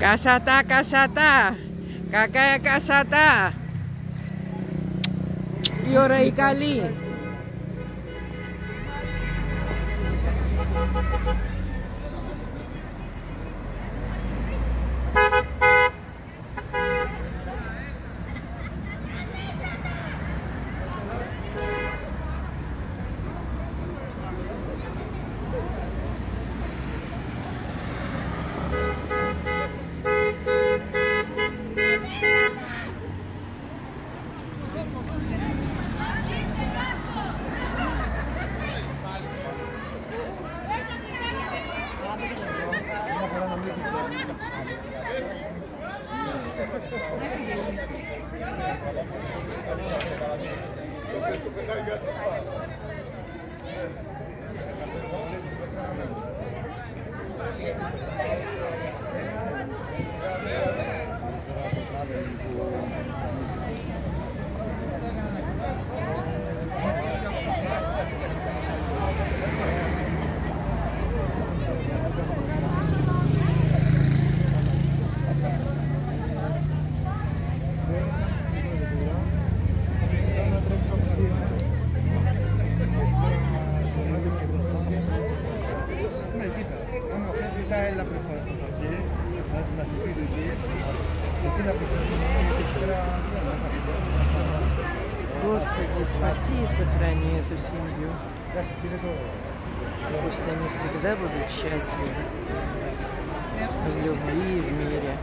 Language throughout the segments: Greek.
Kasata, kasata. Kakaya kasata. Yorai kali. Gracias. Господи, спаси и сохрани эту семью. Пусть они всегда будут счастливы в любви и в мире.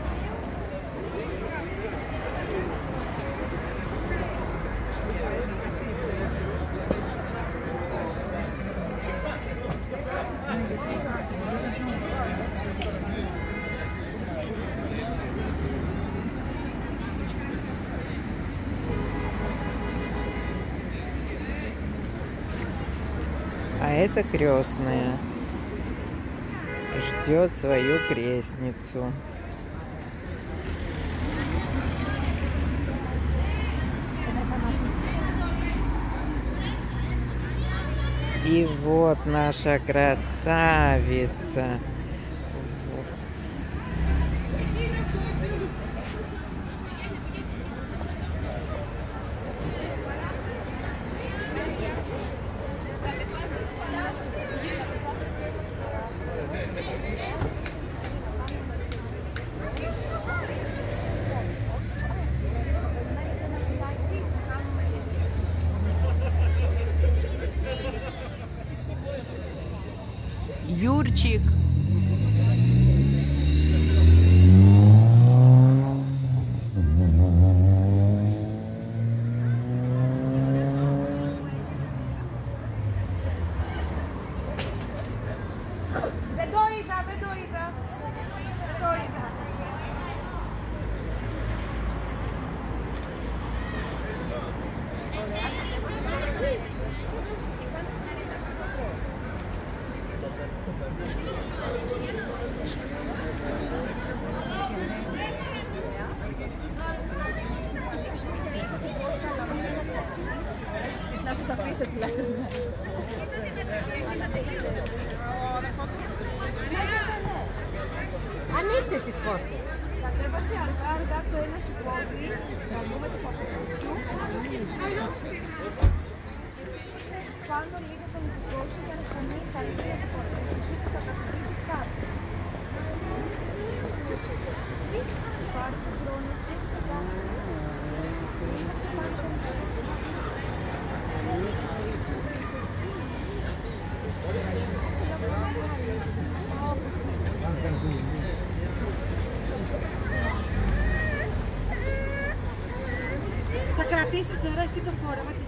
Это крестная. Ждет свою крестницу. И вот наша красавица. Юрчик. Είδα, δεν το είδα. Δεν το είδα. Να σας αφήσω τουλάχιστον. Ανοίχτε τις πόρτες. Κατέβασε αργά αργά το ένα σου πόδι, να δούμε το παπούτσι σου. Πάνω λίγο το λογικό σου για να φανεί καλύτερα το παπούτσι σου και θα καθίσεις κάτω. Πάρε το χρόνο σου, ξεκάθαρα. Θα κρατήσεις τώρα εσύ το φόρεμα της